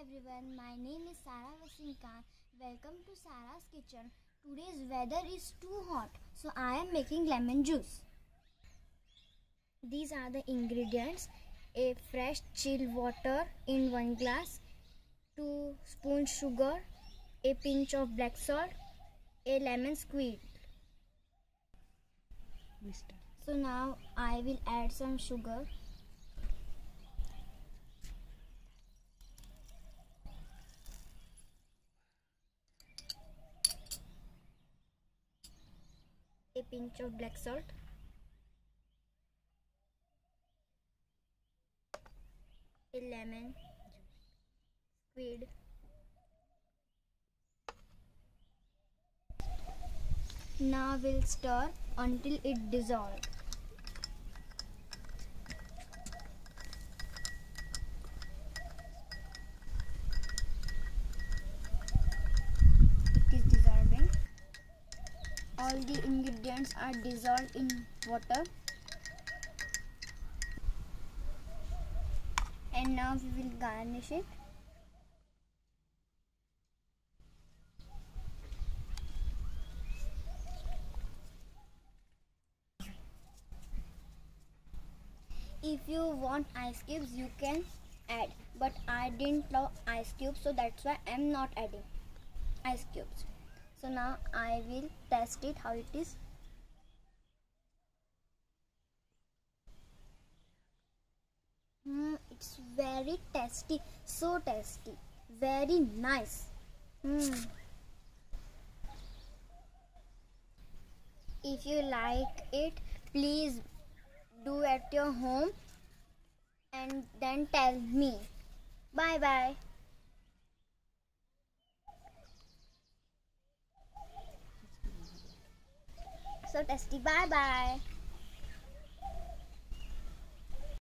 everyone, my name is Sara Vasim Khan. Welcome to Sara's Kitchen. Today's weather is too hot, so I am making lemon juice. These are the ingredients a fresh chilled water in one glass, 2 spoons sugar, a pinch of black salt, a lemon squeezed. So now I will add some sugar. A pinch of black salt. A lemon squid Now we'll stir until it dissolves. All the ingredients are dissolved in water. And now we will garnish it. if you want ice cubes you can add but i didn't love ice cubes so that's why i'm not adding ice cubes so now i will test it how it is mm, it's very tasty so tasty very nice mm. if you like it please do at your home and then tell me. Bye bye. So tasty. Bye bye.